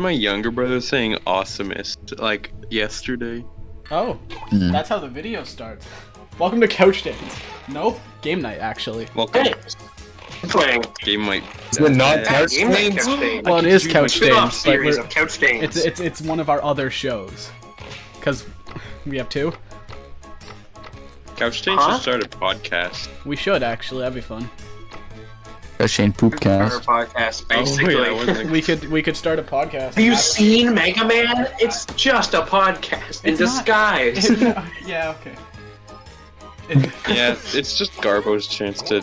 my younger brother saying awesomest like yesterday. Oh, Mm. that's how the video starts. Welcome to Couch Days. Nope, game night actually. Welcome. Hey, playing. Game might. Is it not couch Game night stains? couch days. Well, it is Couch Spin-off Days, but series of couch days. it's it's it's one of our other shows. Cause we have two. Couch Chain Huh? should start a podcast. We should actually. That'd be fun. Couch Chain Our Poopcast. podcast, Oh, yeah, I We could we could start a podcast. Have you seen Mega Man? It's just a podcast in It's not- disguise. yeah. Okay. It- yeah, it's just Garbo's chance to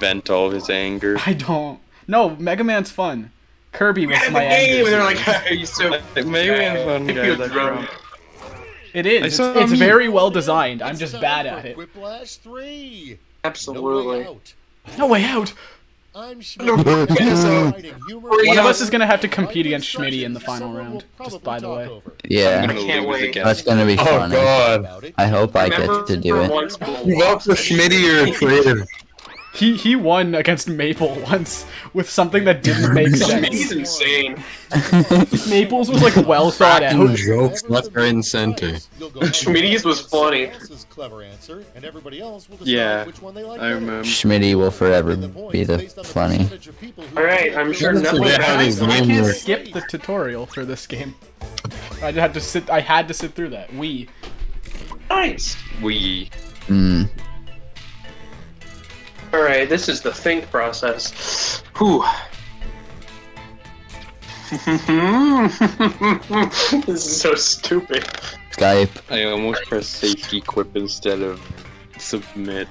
vent all of his anger. I don't. No, Mega Man's fun. Kirby was the my game, and they're like, "Are you so?" Maybe it's fun, guys. you're I drunk. promise. It is. It's, it's very well designed. I'm just bad at it. Whiplash 3. Absolutely. No way Absolutely. out. No way out. I'm No, Schmidt. so- Fighting humor. One One of us is gonna have to compete against Schmitty in the final round. Just by the way. Yeah, I'm gonna can't wait. that's gonna be Oh funny. god. I hope I get to do it. once we'll You vote for watch Schmitty or Creative? He he won against Maple once with something that didn't make Schmitty's sense. insane. Maples was like well thought Cracking out. jokes left, right, and center. Schmitty's was funny. Clever answer, and everybody else will decide Yeah, which one they like I remember. Schmitty will forever And the points be the based on the funny. percentage of people who- Alright, I'm sure Never nothing forget how bad. these I can't skip the tutorial for this game. I had to sit. I had to sit through that. We. Nice. We. Mm. Alright, this is the think process. Whew. this is so stupid. Skype. I almost pressed safety quip instead of submit.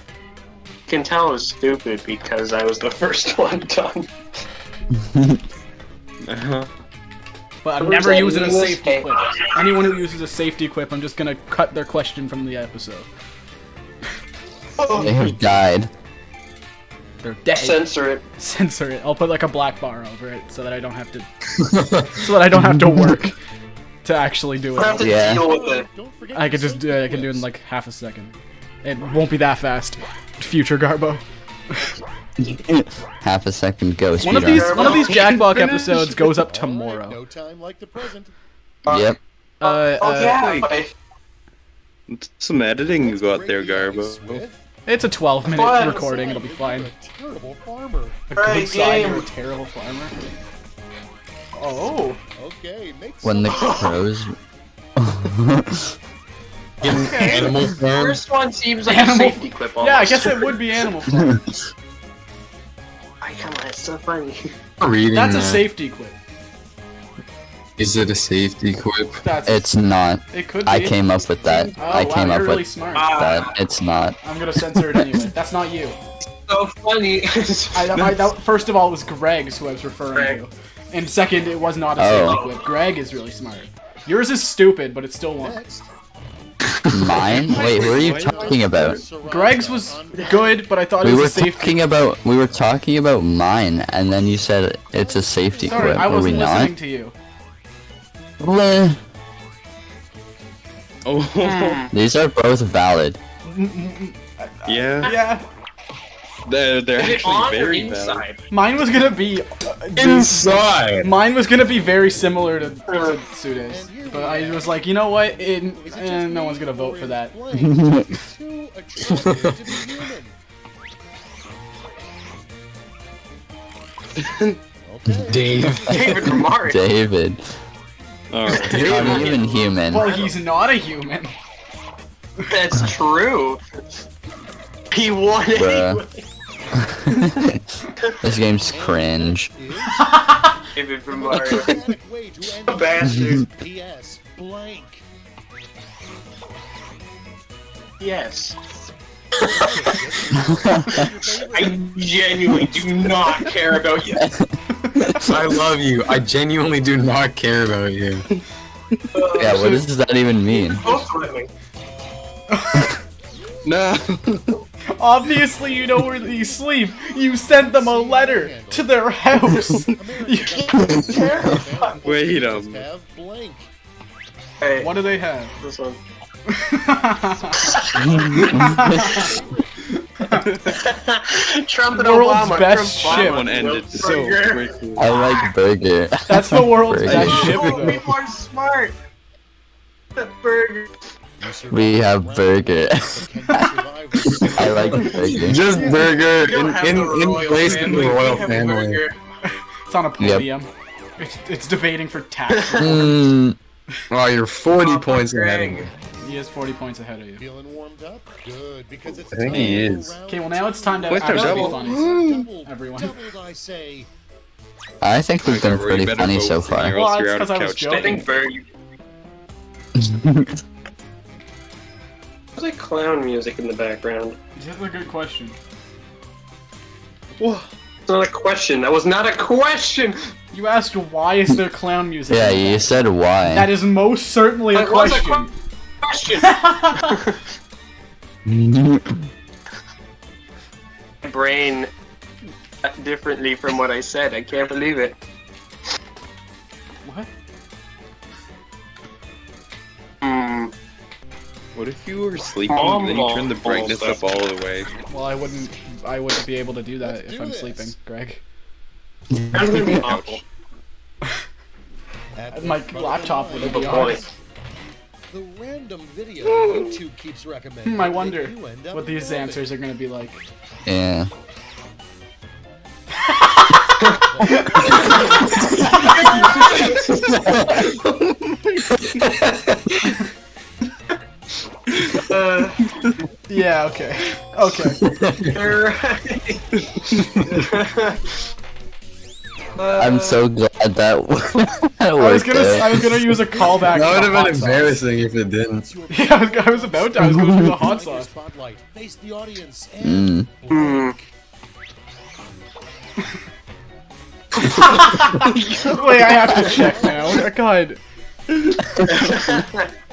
You can tell it was stupid because I was the first one done. Uh-huh. But I'm Who's never using a safety game? quip. Anyone who uses a safety quip, I'm just gonna cut their question from the episode. They have died. They're dead. Censor it. Censor it. I'll put like a black bar over it so that I don't have to. so that I don't have to work to actually do I have it. to Yeah. deal with it. I could just do it. I can do it in like half a second. It won't be that fast. Future Garbo. Half a second go One of these run. one of these Jackbox episodes goes up tomorrow. No time like the present. Yep. Uh, Oh uh, yeah, but Some editing you got there, Great Garbo. Smith. it's a 12 minute What? recording. It'll be fine. You're a terrible farmer. A Right, good side or a game. terrible farmer. Oh. Okay, make When the some- crows. Animal Farm. first one seems like Animal- a safety clip. Almost. Yeah, I guess it would be Animal Farm. I come on, it's so funny. Reading That's a that. safety quip. Is it a safety quip? That's it's not. it could be. I came up with that. Oh, I wow, came you're up really with smart. that. It's not. I'm gonna censor it anyway. That's not you. So funny. I, I, that, first of all, it was Greg's who I was referring Greg. to, and second, it was not a Oh. safety quip. Greg is really smart. Yours is stupid, but it's still one. Mine? Wait, who are you talking about? Greg's was good, but I thought We it were was a safety. talking about we were talking about mine, and then you said it's a safety Sorry, quip. I Were we wasn't listening to you. Bleh. Oh, These are both valid. yeah. Yeah, They're, they're Is actually on or very valid. inside? mine was gonna be. Uh, Inside. Mine was gonna be very similar to, to Sute's, but I was like, you know what? It, eh, no one's gonna vote for that. Too attractive to be human. Okay. Dave. David from Mario. David. Alright. Not even human. Well, he's not a human. That's true. He won Bruh. anyway. This game's cringe. David from Mario. Dramatic way to end A bastard. P.S. Blank. Yes. I genuinely do not care about you. I love you. I genuinely do not care about you. Yeah, what does that even mean? Both of them. No. Obviously, you know where they sleep. You sent them a letter to their house. You- Wait a minute. Have blank. Hey, what do they have? this one. Trump and World's Obama. best Trump, ship. Obama, One ended so quickly. I like burger. That's the world's Burger. best ship, Oh, though. people are smart. The burger. We have burger. but can you survive the I like burger. Just burger in in, the in royal place of the family, royal family. burger. It's on a podium. It's, it's debating for tax. Mm, Oh, you're 40 Oh, points ahead of me. He is 40 points ahead of you. Feeling warmed up? Good, because it's I think time he for is. round Okay, well now it's time to What's our actually be double? funny. Doubled, Everyone. doubled, I say. I think we've been Alright, Garbo, you pretty funny so far. or Well, else you're it's out I was couch joking. I think day. burger. There's like clown music in the background. That's a good question. It's not a question. That was not a question. You asked why is there clown music? yeah, you said why. That is most certainly a That was a question. Question. My brain differently from what I said. I can't believe it. what? Hmm. What if you were sleeping and then you turned the brightness up all the way? Well, I wouldn't. I wouldn't be able to do that Let's if do I'm this. sleeping, Greg. That's gonna be awful. My the front of the laptop would line, be Good on. Point. The random video YouTube keeps recommending. Hmm, I wonder you end up what these loving. answers are gonna be like. Yeah. Uh, Yeah. Okay. Okay. alright. I'm so glad that, that I was worked gonna. out. I was gonna use a callback. That would have hot been sauce. embarrassing if it didn't. Yeah, I was, I was about to. I was gonna do the hot sauce. Spotlight. Face the audience and Mm. Wait, I have to check now. God.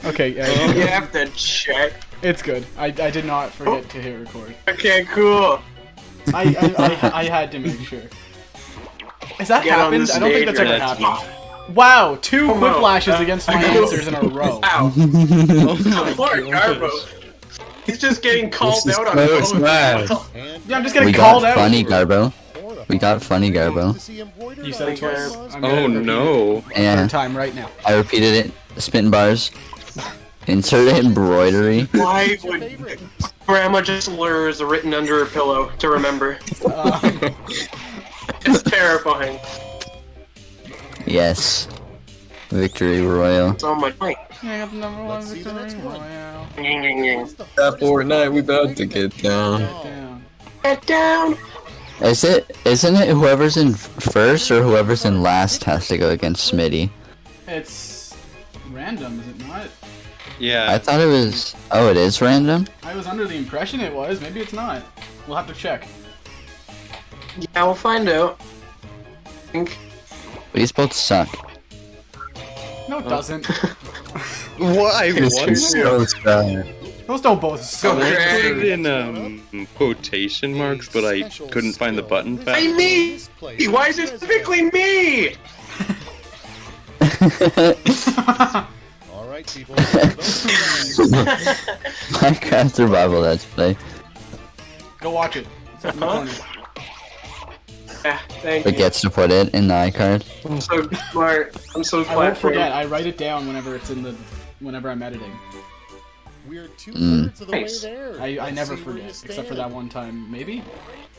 Okay, yeah, You have to check. it's good. I, I did not forget to hit record. Okay, cool. I, I, I, I had to make sure. Has that Get happened? I don't think that's ever happened. Wow, two Oh, no. whiplashes against my Uh, answers in a row. Ow. Oh Poor Garbo. He's just getting called out on so both. smash. and Yeah, I'm just getting We called got out. funny, Garbo. We got funny, Garbo. To see embroidered You said it twice. icons. I'm gonna Oh no. Yeah, time right now. I repeated it. Spin bars. Insert embroidery. Why would favorite? Grandma just lures written under her pillow to remember? Um, It's terrifying. Yes. Victory Royale. So much. Wait. yeah, I got the number one Let's see the next one. Royale. What's the That Fortnite, we about to get down. Down. Get down. Is it? Isn't it whoever's in first or whoever's in last has to go against Schmitty? It's random, is it not? Yeah. I thought it was. Oh, it is random. I was under the impression it was. Maybe it's not. We'll have to check. Yeah, we'll find out. I think. These both suck. No, it doesn't. Why? This What? is so sad. Those don't both I suck. put it in um, quotation marks, but I couldn't find the button I fast. me. Why is it specifically me? All right, people. Those are guys. Minecraft survival let's play. Go watch it. It's Yeah, thank But you. gets to put it in the iCard. I'm so smart. I'm so I glad won't for you. forget. I write it down whenever it's in the, whenever I'm editing. We're two Mm. thirds of the Nice. way there. I, I never forget, except for that one time. Maybe?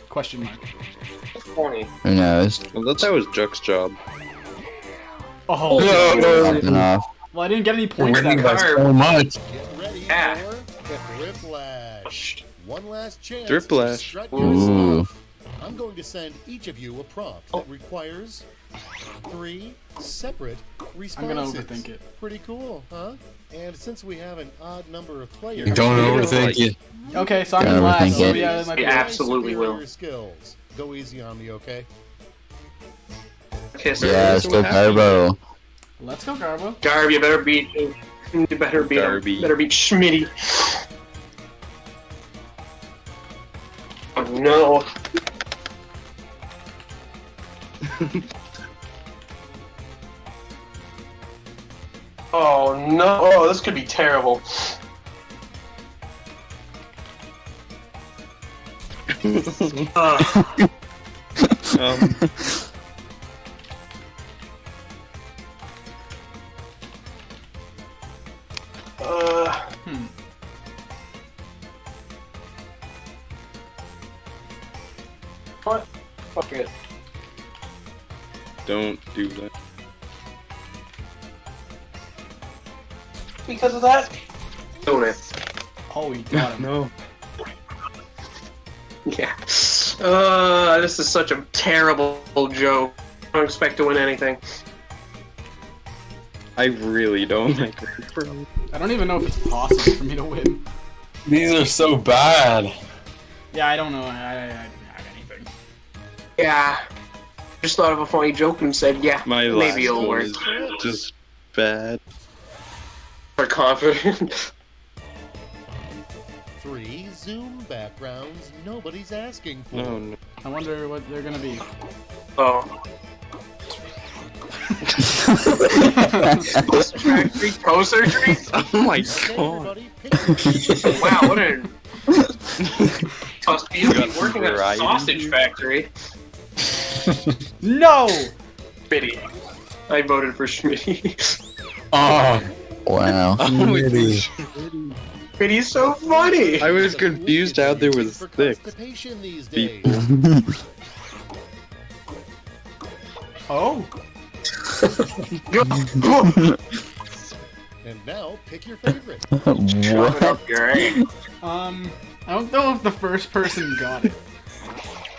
Question mark. Funny. Who knows? I thought that was Juk's job. Oh, Popping off. well, I didn't get any We're points winning that by time. so much. Get ready Yeah. for. One last chance. Thriplash. to strut your Ooh. Stuff. I'm going to send each of you a prompt Oh. that requires three separate responses. I'm responses. gonna overthink it. Pretty cool, huh? And since we have an odd number of players, Don't overthink it. Okay, so I'm Gotta in last. overthink So yeah, that might be absolutely will. Skills. Go easy on me, okay? Okay, so Yeah, let's go Garbo. Let's go, Garbo. Garb, you better beat. You better beat. him. Garby. Better beat Schmitty. Oh no. oh no. Oh, this could be terrible. Uh, Um, uh, Hmm. what? Fuck it. Don't do that. Because of that? Doing it. Oh, he got him. No. Yeah. Uh, this is such a terrible joke. I don't expect to win anything. I really don't like it. I don't even know if it's possible for me to win. These are so bad. Yeah, I don't know. I, I, I didn't have anything. Yeah. Just thought of a funny joke and said, yeah, My maybe it'll one work. is just bad. For confident. Three Zoom backgrounds nobody's asking for. No, no. I wonder what they're gonna be. oh. Factory toe surgery? Oh my god. everybody pick your Wow, what a must be working at a sausage factory. No! Schmitty. I voted for Schmitty. Oh, Wow. Oh, Really? Schmitty's so funny. I was confused how there was for six constipation these days. people. Oh, And now pick your favorite. Shut up, um, I don't know if the first person got it.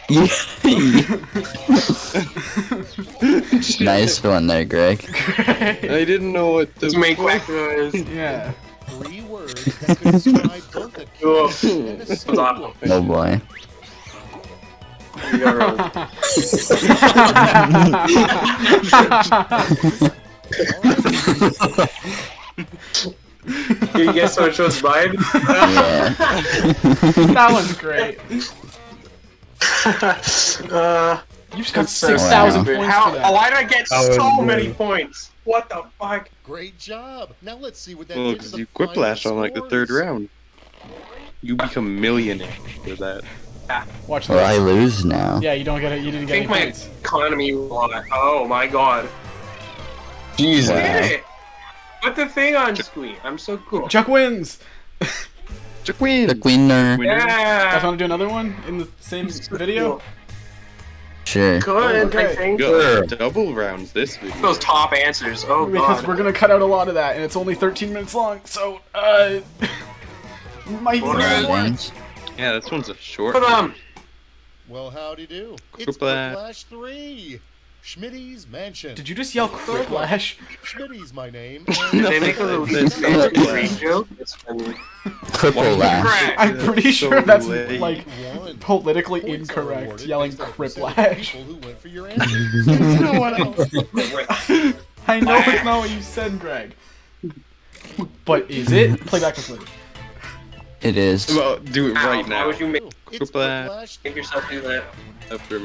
nice one there, Greg. I didn't know what the Let's make quick noise. yeah. Three oh, words that could describe both a Oh, and a Stop. Oh boy. You gotta roll. Can you guess which was mine? Yeah. that one's great. uh, You just got 6,000 stupid. points how, for that. why did I get That was so many points? What the fuck? Great job. Now let's see what that Well, did to because you final quiplash on like the third round. You become millionaire for that. Watch Well, I lose now. Yeah, you don't get it. You didn't I get think any my points. economy lot. Oh my god. Jesus. Look at it. Put the thing on screen. I'm so cool. Chuck wins. The Queen. The queener. Winner. You guys want to do another one in the same video? Sure. Good, I Okay. think. Got double rounds this week. Those top answers. Oh god. Because god. we're gonna cut out a lot of that, and it's only 13 minutes long. So, uh, might What? Dance. Yeah, this one's a short. Put um. Well, howdy do. It's Quiplash. Quiplash 3. Schmitty's Mansion. Did you just yell Quiplash? Schmitty's my name. They make a little green joke. It's funny. Triple I'm pretty so sure that's late. like politically Points incorrect. Yelling based on percentage of Criplash. people who went for your answer. I know it's not what you said, Greg. But is it? Play back the footage. It is. Well, do it Ow, right Why now. would you make, It's Quiplash. Quiplash make yourself do that? After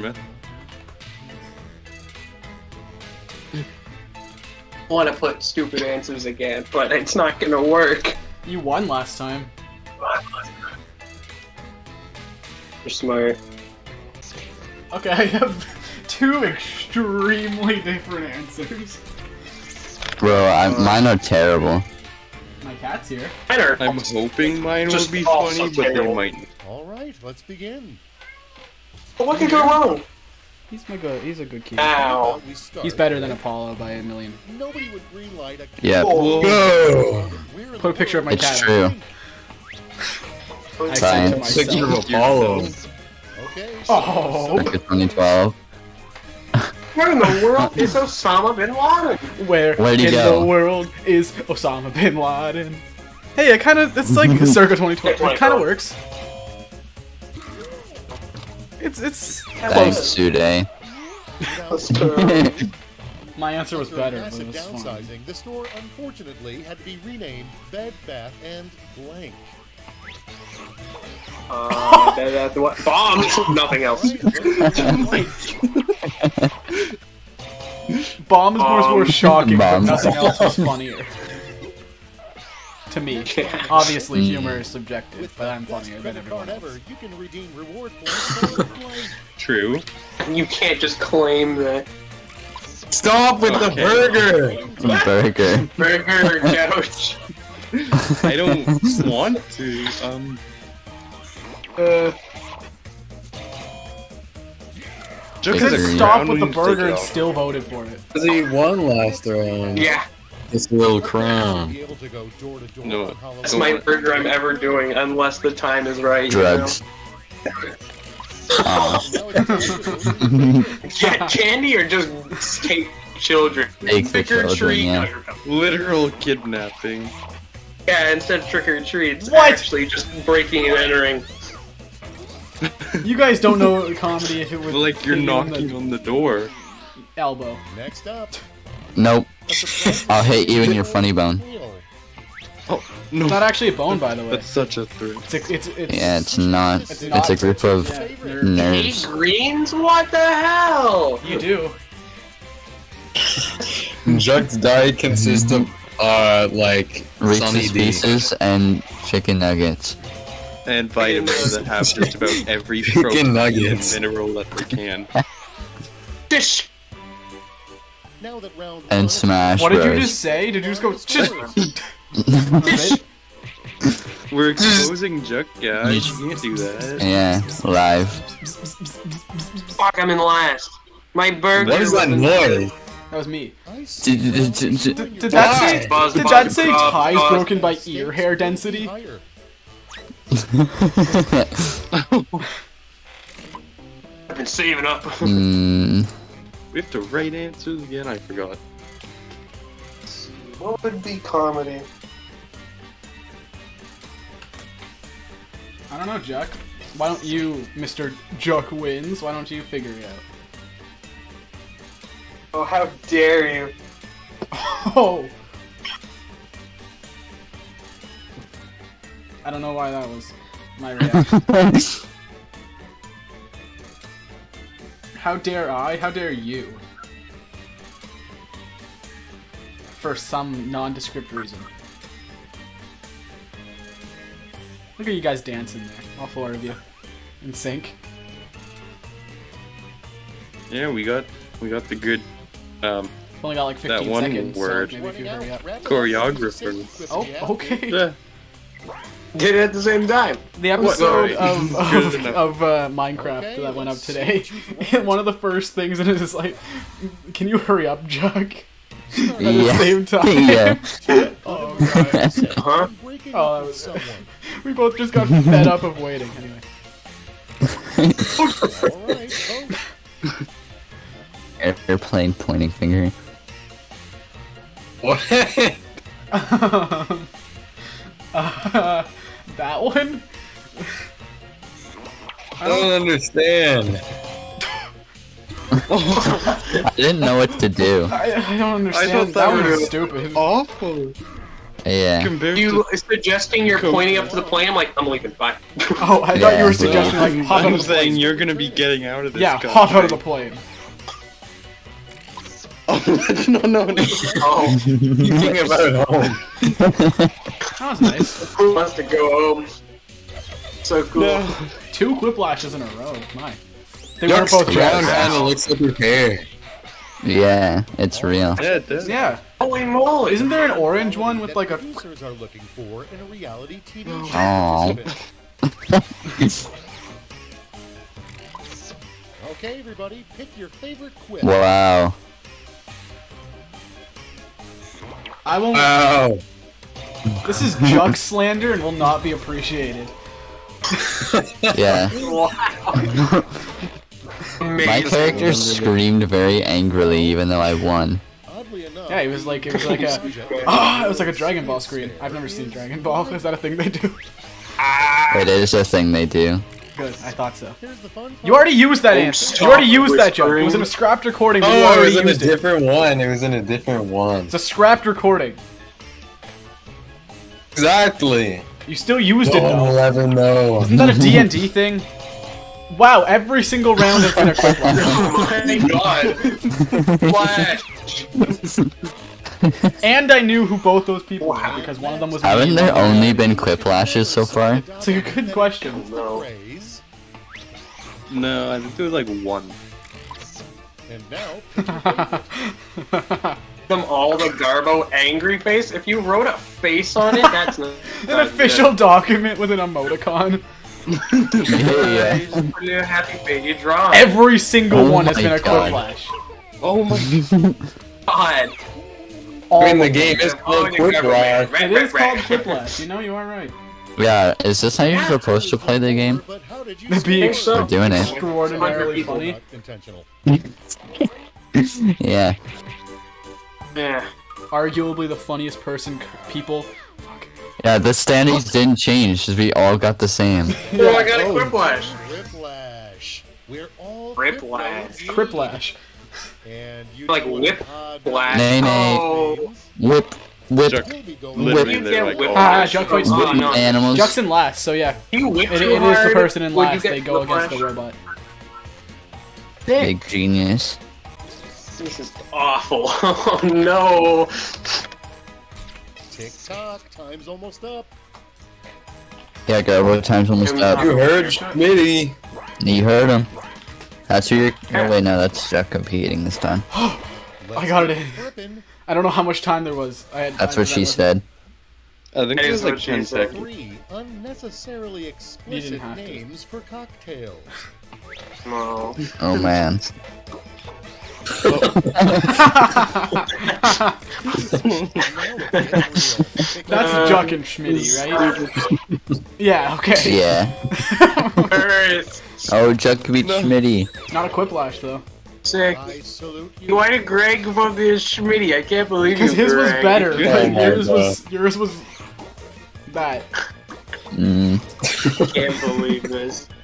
want to put stupid answers again, but it's not gonna work. You won last time. You're smart. Okay, I have two extremely different answers. Bro, I, mine are terrible. My cat's here. Better. I'm hoping mine will be also funny, but they might. All right, let's begin. But what could go wrong? He's my good. He's a good keeper. Ow. About we start He's better than Apollo by a million. Nobody would greenlight a Yep. Go! We're Put a picture of my world. It's cat. true. I Science. sent it to Picture of Apollo. Okay. Oh, Like 2012. Where in the world is Osama bin Laden? where Where'd he in go? the world is Osama bin Laden? Hey, it kind of it's like circa 2012. It kind of works. It's it's Thanks, close. Sute. Let's. My answer was better, but massive it was fun. downsizing, the store unfortunately had to be renamed Bed Bath and Blank. Uh, that, that, what? Bombs. Nothing else. Bombs was more shocking, but nothing else was funnier. To me, Yeah. obviously Mm. humor is subjective, With but I'm funnier than everyone else. ever, you can redeem reward points for True. You can't just claim that. Stop with the burger! Burger. Burger couch. I don't want to. Um, Uh, just Could Agreed. stop with the burger and still voted for it. Cause he won last round. yeah, This little crown. be able to go door to door No. on Halloween. that's my burger I'm ever doing, unless the time is right. Drugs. Aw. Now it's know? Get candy or just take children. Take the Trick or children, treat. yeah. literal kidnapping. Yeah, instead of trick or treat, it's What? actually just breaking and entering. You guys don't know comedy if it was Like you're knocking the on the door. elbow. Next up. Nope. A surprise I'll hit you in your funny bone. Oh, No, It's not actually a bone, by the way. that's such a threat. It's a, it's it's Yeah, it's not. It's It's a group of yeah, Eight nerds. greens? What the hell? You do. Juk's diet consists of, uh, like, Sunny Reese's D. Pieces and chicken nuggets. And vitamins that have just about every Chicken protein nuggets. and mineral that they can. Dish. Now that round And one- Smash What did you just say? Did you just go? We're exposing Juk, guys. You can't do that. yeah, live. Fuck, I'm in last. My burger. What is that was- noise? That was me. I see Did, did, that Why? say? Buzz, Did buzz, that say buzz, ties buzz. broken by ear hair density? higher. I've been saving up. mm, We have to write answers again. I forgot. what would be comedy? I don't know, Jack. Why don't you, Mr. Juk wins? Why don't you figure it out? Oh, how dare you? Oh. I don't know why that was my reaction. How dare I? How dare you? For some nondescript reason. Look at you guys dancing there, all four of you, in sync. Yeah, we got we got the good um We've only got like 15 That one seconds, word. so maybe if you hurry out, up. wrap it up. choreographer. Oh, okay. Yeah. Did it at the same time. The episode of of, of uh, Minecraft Okay, that went up today, one. one of the first things in it is like, "Can you hurry up, Juk?" At the same time. yeah. oh god. Huh? Oh, that with was- someone. We both just got fed up of waiting. Anyway. All right, vote. Airplane pointing finger. What? That one. I don't understand. I didn't know what to do. I, I don't understand. I that that one was- was stupid. Awful. Yeah. You to suggesting you're pointing up to the plane? I'm like, I'm leaving. Bye. Oh, I thought you were suggesting like hop I'm of the saying plane. you're gonna be getting out of this. Yeah, country. hop out of the plane. Oh, no, no, no. Oh, Thinking about home. That was nice. who wants to go home? So cool. no. Two whiplashes in a row. My. They were both crown jazz. kind of looks like your hair. Yeah, it's real. Yeah, it does. Yeah. Holy moly! Isn't there an orange one with like a? producers are looking for in a reality TV oh. show Okay, everybody, pick your favorite quip. Wow. I won't. Wow. This is jug slander and will not be appreciated. Yeah. Amazing. My character screamed very angrily even though I won. Yeah, it was like it was like a. Ah, it was like a Dragon Ball screen. I've never seen Dragon Ball. Is that a thing they do? It is a thing they do. Good, I thought so. Here's the fun You already used that Oh, answer. You already used that joke. It was in a scrapped recording. But you Oh, it was in a used it. different one. It was in a different one. It's a scrapped recording. Exactly. You still used No it one will though. ever know. Isn't that a D&D thing? Wow, every single round has been a quick one. Oh my god! Flash! And I knew who both those people were because one of them was. Haven't there only been quiplashes so far? It's a good question. No. No, I think there was like one. And now, Them all the Garbo angry face. If you wrote a face on it, that's not An official document with an emoticon. yeah. Good. Happy face. You draw. Every single Oh one has been a God. quiplash. Oh my God. All I mean, the game is called you Quick man. Rock. Red, It red, is called red. quiplash. You know, you are right. Yeah, is this how you're supposed to play the game? but how did you To be think so. We're doing it. extraordinarily funny. Intentional. Yeah. Yeah. Arguably the funniest person, c- people. Yeah, the standings didn't change, 'cause we all got the same. Oh, I got a Oh. quiplash. Whiplash. We're all Whiplash. Criplash. And you Like whip odd Black. Nay, nay. Oh. Whip, whip, Chuck, We'll be going literally You get like whip all Ah, flash. Chuck fights Oh, no. animals. Juk's in last, so yeah. You whip It, too it is the person in last. They go against the robot. Big genius. This is awful. Oh no. Tick tock. Time's almost up. Yeah, Garbo, time's almost up. You heard Schmitty. You heard him. That's who you're. No, wait, no, that's Juk competing this time. I got it in. I don't know how much time there was. I had, That's I- what that she was- said. I think That it is was like what 10 seconds. Three unnecessarily explicit have to. names for cocktails. No. Oh man. That's Juk and Schmitty, right? yeah. Okay. Yeah. Earth. Oh, Juk beat Schmitty. Not a quiplash though, Sick. I salute you. Why did Greg vote this Schmitty? I can't believe you. because his was better. Yeah, Like, yeah, yours bro. was yours was that. Mm. I can't believe this.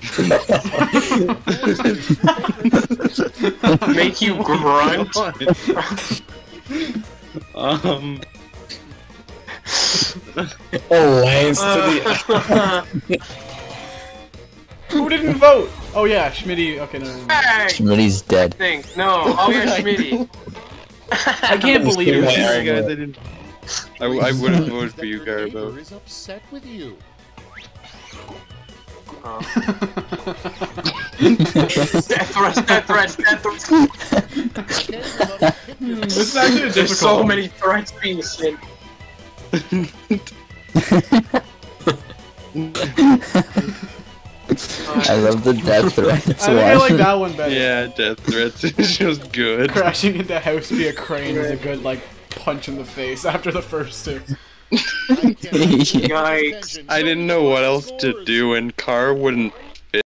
Make you grunt. um, Oh, Lance to Uh, the. Who didn't vote? Oh yeah, Schmitty. Okay, no. no, no. Hey, Schmitty's dead. think. No. Oh yeah, Schmitty. I can't believe Yeah. this. sorry guys, I didn't. I, I would have voted for you, Your neighbor Garbo. is upset with you. Death threats, death threats, death threats. Okay, well, pick your This is actually a There's difficult. so one. many threats being sent. I love the death threats. I think I like that one better. Yeah, death threats is just good. Crashing into house via crane is a good like punch in the face after the first two. I Yikes. I didn't know what else to do, and Car wouldn't